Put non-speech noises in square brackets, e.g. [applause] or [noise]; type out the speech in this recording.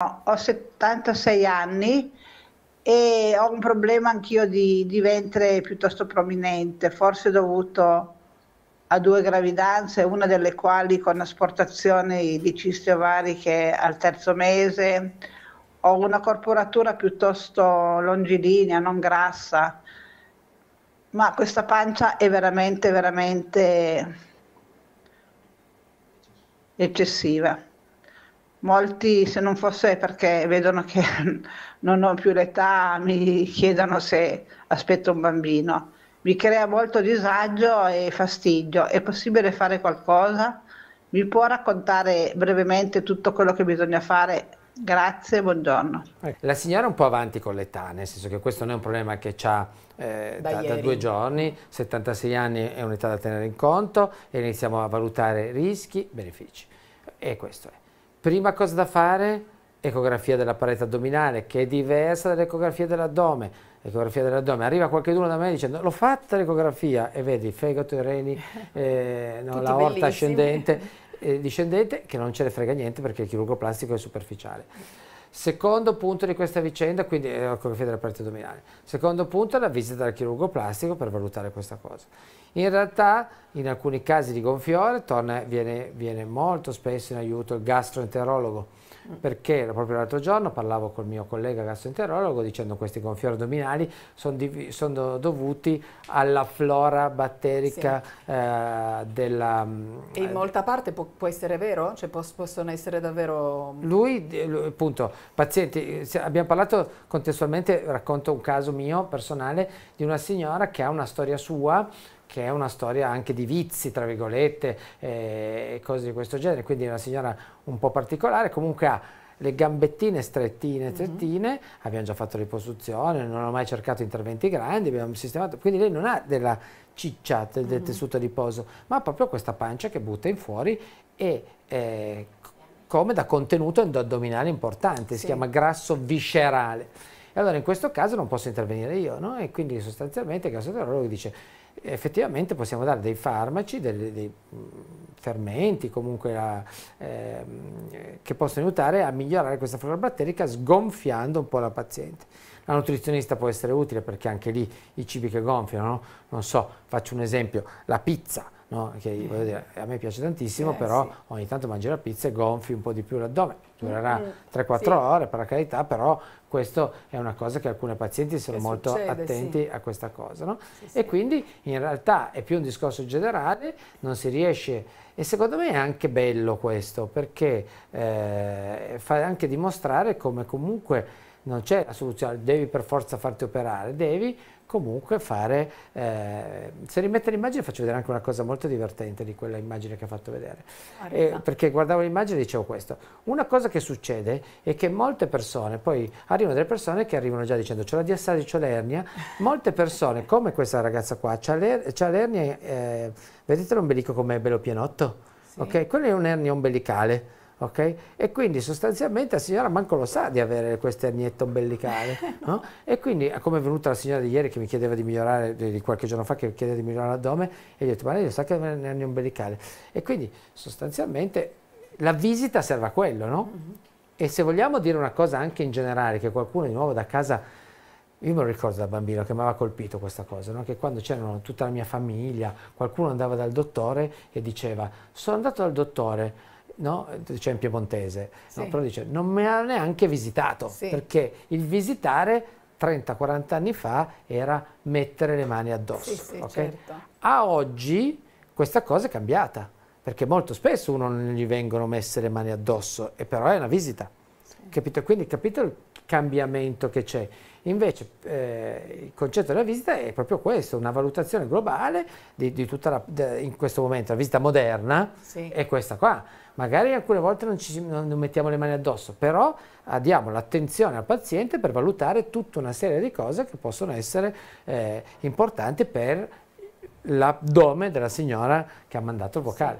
ho 76 anni e ho un problema anch'io di, di ventre piuttosto prominente, forse dovuto a due gravidanze, una delle quali con asportazioni di cisti ovariche al terzo mese. Ho una corporatura piuttosto longilinea, non grassa, ma questa pancia è veramente, veramente eccessiva. Molti, se non fosse perché vedono che [laughs] non ho più l'età, mi chiedono se aspetto un bambino. Mi crea molto disagio e fastidio. È possibile fare qualcosa? Mi può raccontare brevemente tutto quello che bisogna fare? Grazie, buongiorno. La signora è un po' avanti con l'età, nel senso che questo non è un problema che ha eh, da, da, due giorni, 76 anni è un'età da tenere in conto e iniziamo a valutare rischi, benefici. E questo è. Prima cosa da fare, ecografia della parete addominale, che è diversa dall'ecografia dell'addome. L'ecografia dell'addome, arriva qualcuno da me dicendo l'ho fatta l'ecografia e vedi fegato, i reni, [laughs] eh, no, la orta ascendente, eh, discendente, che non ce ne frega niente perché il chirurgo plastico è superficiale. Secondo punto di questa vicenda, quindi è l'ecografia della parete addominale. Secondo punto è la visita dal chirurgo plastico per valutare questa cosa. In realtà in alcuni casi di gonfiore torna, viene, viene molto spesso in aiuto il gastroenterologo perché proprio l'altro giorno parlavo col mio collega gastroenterologo dicendo che questi gonfiori addominali sono, sono dovuti alla flora batterica sì. eh, della... E in eh, molta parte può, può essere vero? Cioè possono essere davvero... Lui, appunto, pazienti, abbiamo parlato contestualmente, racconto un caso mio personale di una signora che ha una storia sua che è una storia anche di vizi, tra virgolette, eh, e cose di questo genere, quindi è una signora un po' particolare, comunque ha le gambettine strettine, mhm. strettine, mm -hmm. abbiamo già fatto riposizione, non ho mai cercato interventi grandi, abbiamo sistemato, quindi lei non ha della ciccia del, del mm -hmm. tessuto adiposo, ma ha proprio questa pancia che butta in fuori e eh, come da contenuto addominale importante, sì. si chiama grasso viscerale. E allora in questo caso non posso intervenire io, no? E quindi sostanzialmente il gastroenterologo dice effettivamente possiamo dare dei farmaci, dei, dei mm, fermenti comunque a, eh, che possono aiutare a migliorare questa flora batterica sgonfiando un po' la paziente. La nutrizionista può essere utile perché anche lì i cibi che gonfiano, no? non so, faccio un esempio, la pizza, no? che dire, a me piace tantissimo, eh, però sì. ogni tanto mangi la pizza e gonfi un po' di più l'addome, durerà mm, 3-4 sì. ore per carità, però questo è una cosa che alcuni pazienti sono che molto succede, attenti sì. a questa cosa. No? e quindi in realtà è più un discorso generale, non si riesce, e secondo me è anche bello questo, perché eh, fa anche dimostrare come comunque non c'è la soluzione, devi per forza farti operare, devi comunque fare, eh, se rimette l'immagine faccio vedere anche una cosa molto divertente di quella immagine che ha fatto vedere, eh, perché guardavo l'immagine e dicevo questo, una cosa che succede è che molte persone, poi arrivano delle persone che arrivano già dicendo c'ho la diastasi, c'ho l'ernia, molte persone come questa ragazza qua, c'ha l'ernia, eh, vedete l'ombelico com'è bello pienotto? Sì. Ok, quella è un'ernia ombelicale, Okay? E quindi sostanzialmente la signora manco lo sa di avere questa ernietta ombelicale. [laughs] no? E quindi, come è venuta la signora di ieri che mi chiedeva di migliorare, di qualche giorno fa che mi chiedeva di migliorare l'addome, e gli ho detto, ma lei lo sa che è un'ernia ombelicale. E quindi sostanzialmente la visita serve a quello, no? Mm -hmm. E se vogliamo dire una cosa anche in generale, che qualcuno di nuovo da casa io me lo ricordo da bambino che mi aveva colpito questa cosa, no? che quando c'erano tutta la mia famiglia, qualcuno andava dal dottore e diceva sono andato dal dottore, no? dice in piemontese, sì. no? però dice non mi ha neanche visitato, sì. perché il visitare 30-40 anni fa era mettere le mani addosso. Sì, okay? certo. A oggi questa cosa è cambiata, perché molto spesso uno non gli vengono messe le mani addosso, e però è una visita. Capito? Quindi capito il cambiamento che c'è. Invece eh, il concetto della visita è proprio questo, una valutazione globale di, di tutta la, de, in questo momento, la visita moderna sì. è questa qua. Magari alcune volte non, ci, non, non mettiamo le mani addosso, però ah, diamo l'attenzione al paziente per valutare tutta una serie di cose che possono essere eh, importanti per l'addome della signora che ha mandato il vocale.